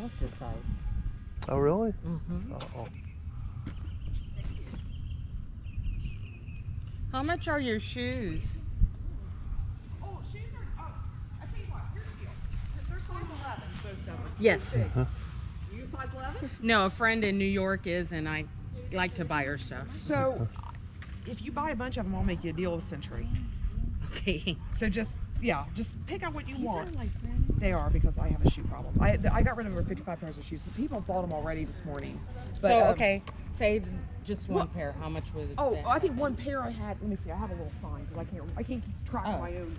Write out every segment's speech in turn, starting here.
uh, Alice's size. Oh, really? Mm-hmm. Uh oh. How much are your shoes? Oh, shoes are. Oh, I tell you what. Here's the deal. They're size 11, both of them. Yes. You size 11? No, a friend in New York is, and I like to buy her stuff. So, if you buy a bunch of them, I'll make you a deal of the century. Okay. So just yeah, just pick out what you want. They are because I have a shoe problem. I I got rid of over 55 pairs of shoes. The people bought them already this morning. But, so um, okay, say just one Well- pair. How much was it? Oh, then? I think one pair I had. Let me see. I have a little sign because I can't. I can't keep track Oh. of my own.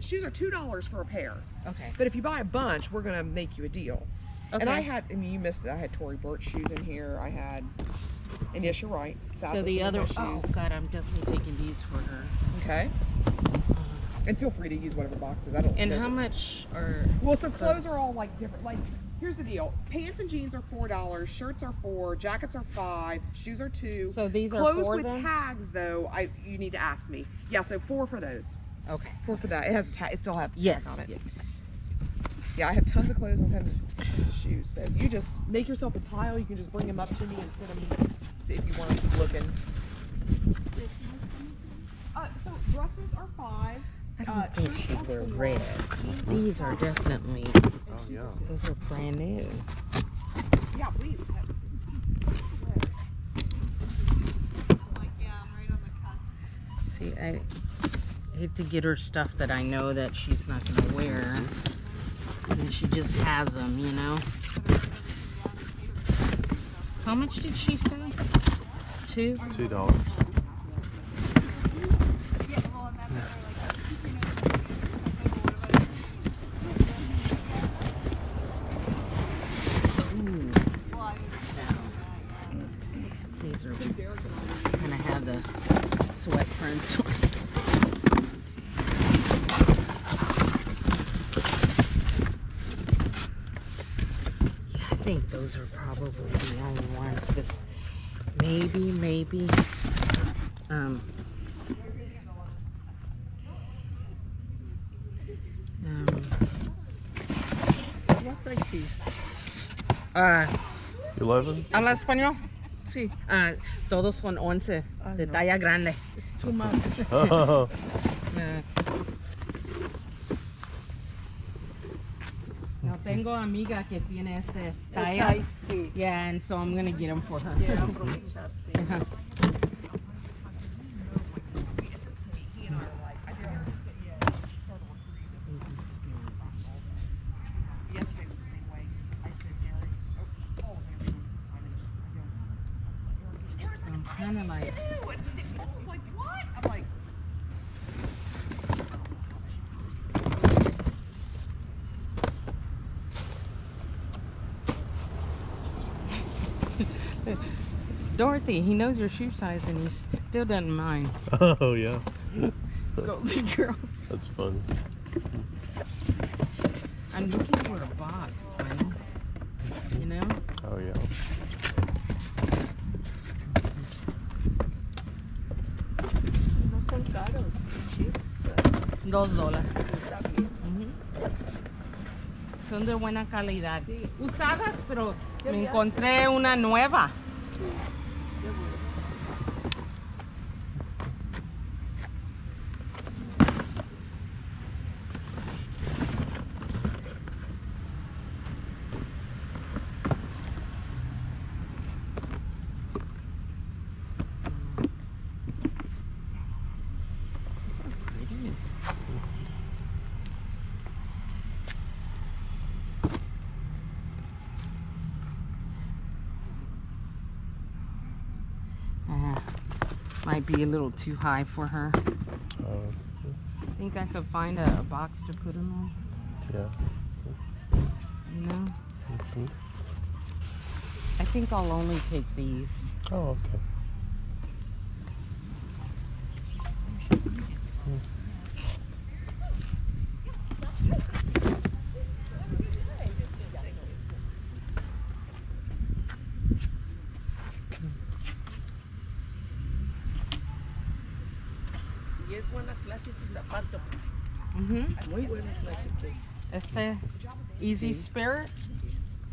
Shoes are two dollars for a pair. okay. But if you buy a bunch, we're gonna make you a deal. Okay. And I had. I mean, you missed it. I had Tory Burch shoes in here. I had. And yes, you're right. so the other. my Oh shoes. God, I'm definitely taking these for her. Okay. And feel free to use whatever boxes. I don't. And know. how much are? Well, so clothes are all like different. Like, here's the deal: pants and jeans are four dollars, shirts are four, jackets are five, shoes are two. So these are Clothes with them. tags, though, I you need to ask me. Yeah, so four for those. Okay. Four for that. It has a tag. It still has Yes. on it. yes. Yeah, I have tons of clothes and tons of, tons of shoes. So you just make yourself a pile. You can just bring them up to me and sit them. See if you want to keep looking. Uh, so dresses are five. I don't Uh, think shirts she are wear four. red. These are definitely. oh yeah. Those are brand new. Yeah, please. See, I hate to get her stuff that I know that she's not gonna wear, and she just has them, you know. How much did she say? Two. Two dollars. These are have the sweat prints. yeah, I think those are probably the only ones. because maybe, maybe. Um. Um. What size shoes? Uh, Eleven. ¿Habla español? Sí. Ah, todos son 11 de talla grande. Too much. Oh, Yeah. No tengo amiga que tiene este talla. sí. Yeah, and so I'm gonna get them for her. Quiero aprovechar, sí. Dorothy, he knows your shoe size and he still doesn't mind. oh yeah. Golden girls. That's fun. I'm looking for a box, man. You know? Oh yeah. No están caros. cheap. Dos dólares. Está Son de buena calidad. Usadas, pero me encontré una nueva. Uh, might be a little too high for her. I Think I could find a, a box to put them yeah. in, you know? Mhm. I think I'll only take these. Oh okay. Y es buena clase ese zapato. Mhm. Muy buena clase, pues. Este Easy Spirit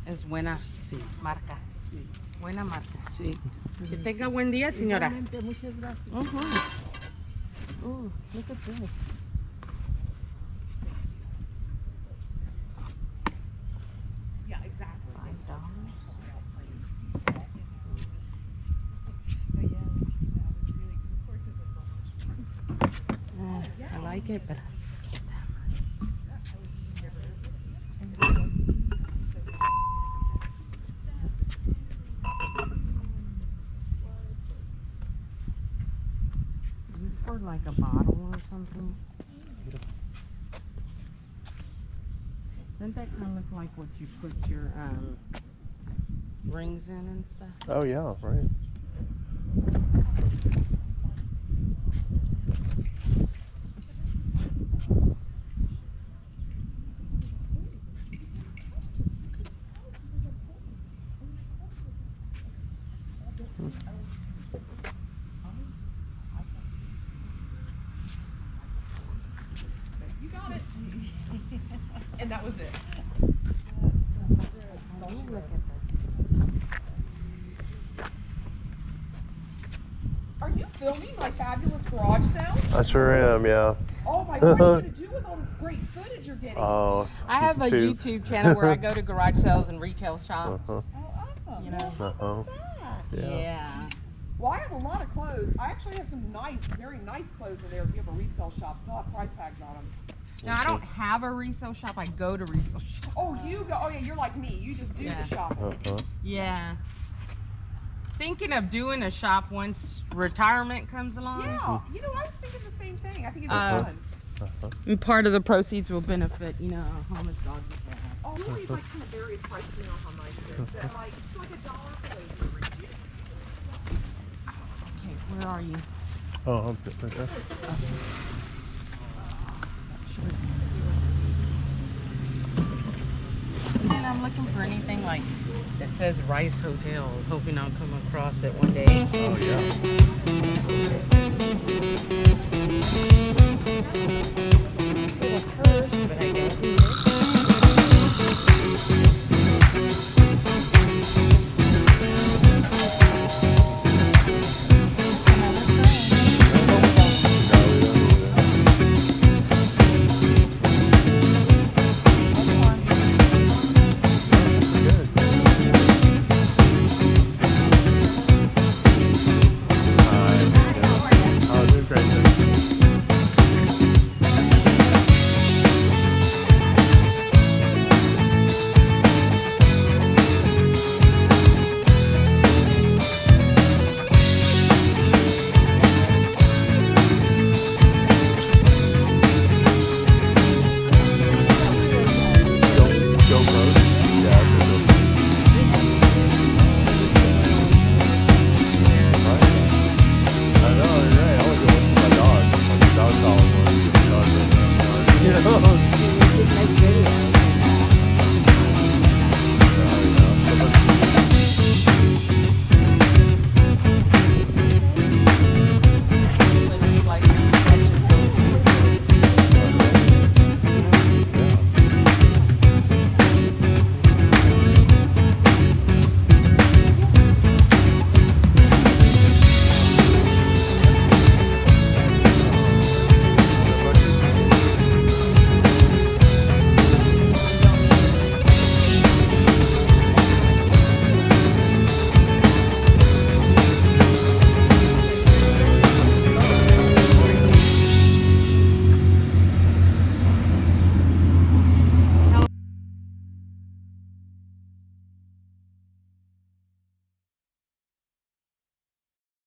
es buena Sí, marca. sí, Buena marca. sí. Que tenga buen día, señora. Igualmente, muchas gracias. Mhm. Ooh, look at this. I like it, but is this for like a bottle or something? Doesn't that kind of look like what you put your um, rings in and stuff? Oh yeah, right. You got it. and that was it. Look at Are you filming my fabulous garage sound? I sure am. Yeah. Oh my, what are you gonna do with all this great footage you're getting? Oh. I have a it's too- YouTube channel where I go to garage sales and retail shops. Uh-huh. oh, awesome. You know? Uh-huh. Yeah. Yeah. Well, I have a lot of clothes. I actually have some nice, very nice clothes in there. If you have a resale shop, still have price tags on them. Now I don't have a resale shop. I go to resale shop. Oh, you go. Oh yeah, you're like me. You just do Yeah. the shopping. Uh-huh. Yeah. Thinking of doing a shop once retirement comes along. Yeah, you know, I was thinking the same thing. I think it'd be Uh, fun. Uh-huh. And part of the proceeds will benefit, you know, homeless dogs. and stuff. Oh, Lori's like kind of various prices. You know how nice it is. That, like, it's like a dollar for those earrings. Okay, where are you? Oh, I'm good right there. And I'm looking for anything like that says Rice Hotel, hoping I'll come across it one day. Oh yeah.